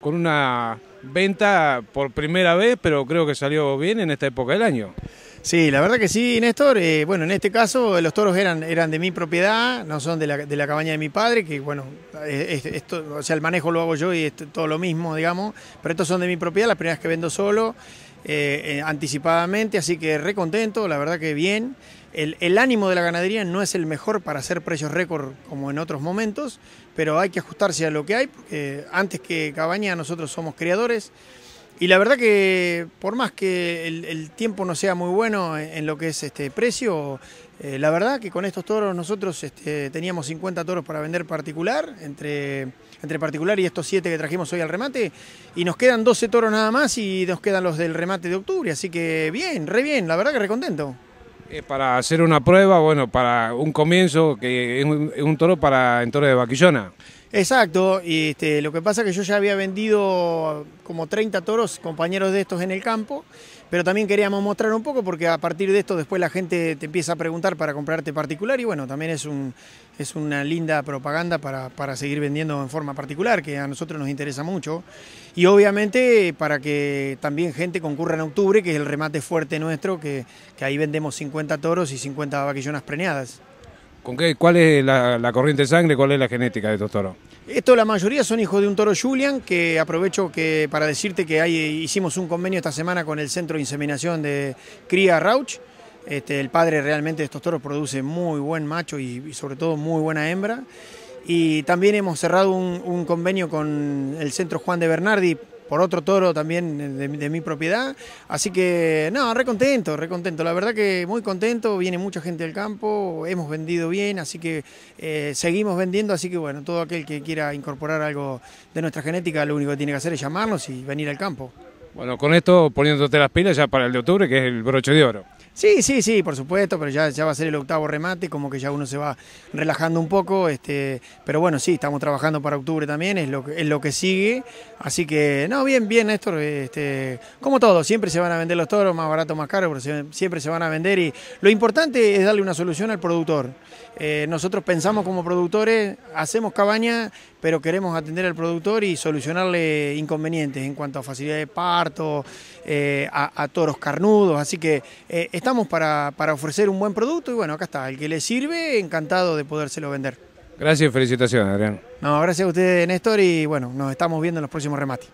con una venta por primera vez, pero creo que salió bien en esta época del año. Sí, la verdad que sí, Néstor. Eh, bueno, en este caso los toros eran, eran de mi propiedad, no son de la, de la cabaña de mi padre, que bueno, esto, o sea, el manejo lo hago yo y es todo lo mismo, digamos, pero estos son de mi propiedad, las primeras que vendo solo, eh, eh, anticipadamente, así que re contento, la verdad que bien. El, el, ánimo de la ganadería no es el mejor para hacer precios récord como en otros momentos, pero hay que ajustarse a lo que hay, porque antes que cabaña nosotros somos criadores. Y la verdad que por más que el, tiempo no sea muy bueno en, lo que es este precio, eh, la verdad que con estos toros nosotros este, teníamos 50 toros para vender particular, entre, entre particular y estos 7 que trajimos hoy al remate, y nos quedan 12 toros nada más y nos quedan los del remate de octubre, así que bien, re bien, la verdad que re contento. para hacer una prueba, bueno, para un comienzo, que es un, toro para en toro de vaquillona. Exacto, y este, lo que pasa es que yo ya había vendido como 30 toros, compañeros de estos en el campo, pero también queríamos mostrar un poco porque a partir de esto después la gente te empieza a preguntar para comprarte particular y bueno, también es, un, es una linda propaganda para, para seguir vendiendo en forma particular, que a nosotros nos interesa mucho. Y obviamente para que también gente concurra en octubre, que es el remate fuerte nuestro, que, que ahí vendemos 50 toros y 50 vaquillonas preñadas. ¿Con qué, ¿Cuál es la, corriente de sangre, cuál es la genética de estos toros? Esto la mayoría son hijos de un toro Julian, que aprovecho que para decirte que hicimos un convenio esta semana con el Centro de Inseminación de Cría Rauch. Este, el padre realmente de estos toros produce muy buen macho y, sobre todo muy buena hembra. Y también hemos cerrado un convenio con el Centro Juan de Bernardi por otro toro también de, mi propiedad. Así que, no, re contento, re contento. La verdad que muy contento, viene mucha gente del campo, hemos vendido bien, así que eh, seguimos vendiendo. Así que, bueno, todo aquel que quiera incorporar algo de nuestra genética, lo único que tiene que hacer es llamarnos y venir al campo. Bueno, con esto poniéndote las pilas ya para el de octubre, que es el broche de oro. Sí, sí, sí, por supuesto, pero ya, va a ser el octavo remate, como que ya uno se va relajando un poco, este, pero bueno, sí, estamos trabajando para octubre también, es lo es lo que sigue, así que, no, bien, bien, Néstor, este, como todo, siempre se van a vender los toros, más barato, más caro, pero siempre se van a vender y lo importante es darle una solución al productor. Eh, nosotros pensamos como productores, hacemos cabaña, pero queremos atender al productor y solucionarle inconvenientes en cuanto a facilidad de parto, eh, a, toros carnudos, así que eh, estamos para, para ofrecer un buen producto y bueno, acá está, el que le sirve, encantado de podérselo vender. Gracias y felicitaciones, Adrián. No, gracias a usted, Néstor, y bueno, nos estamos viendo en los próximos remates.